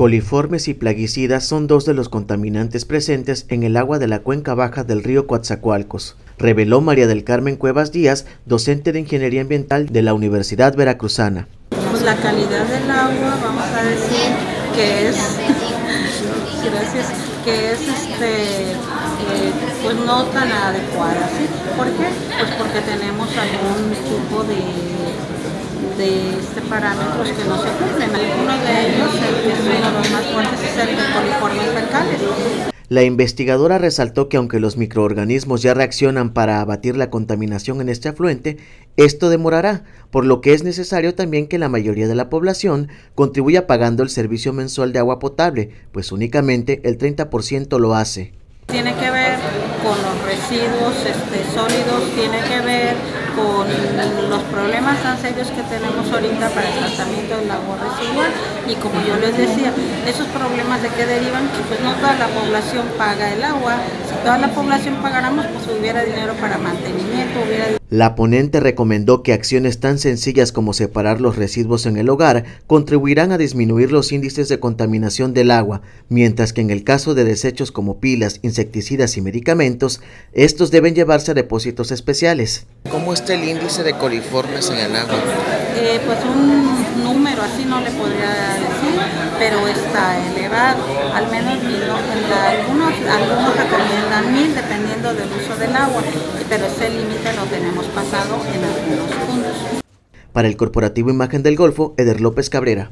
Coliformes y plaguicidas son dos de los contaminantes presentes en el agua de la cuenca baja del río Coatzacoalcos, reveló María del Carmen Cuevas Díaz, docente de Ingeniería Ambiental de la Universidad Veracruzana. Pues la calidad del agua, vamos a decir que es, gracias, que es este, eh, pues no tan adecuada. ¿Por qué? Pues porque tenemos algún tipo de de este parámetros que no se cumplen ellos, el que es uno de los más fuertes, es el de La investigadora resaltó que aunque los microorganismos ya reaccionan para abatir la contaminación en este afluente, esto demorará, por lo que es necesario también que la mayoría de la población contribuya pagando el servicio mensual de agua potable, pues únicamente el 30% lo hace. Tiene que ver con los residuos este, sólidos, tiene que ver con los problemas tan serios que tenemos ahorita para el tratamiento del agua residual y como yo les decía, esos problemas de qué derivan, pues no toda la población paga el agua, si toda la población pagáramos pues hubiera dinero para mantenimiento, hubiera la ponente recomendó que acciones tan sencillas como separar los residuos en el hogar contribuirán a disminuir los índices de contaminación del agua, mientras que en el caso de desechos como pilas, insecticidas y medicamentos, estos deben llevarse a depósitos especiales. ¿Cómo está el índice de coliformes en el agua? Eh, pues un número así no le podría decir, pero está elevado. Al menos en algunos, algunos recomiendan mil dependiendo del uso del agua, pero ese límite lo tenemos pasado en algunos puntos. Para el Corporativo Imagen del Golfo, Eder López Cabrera.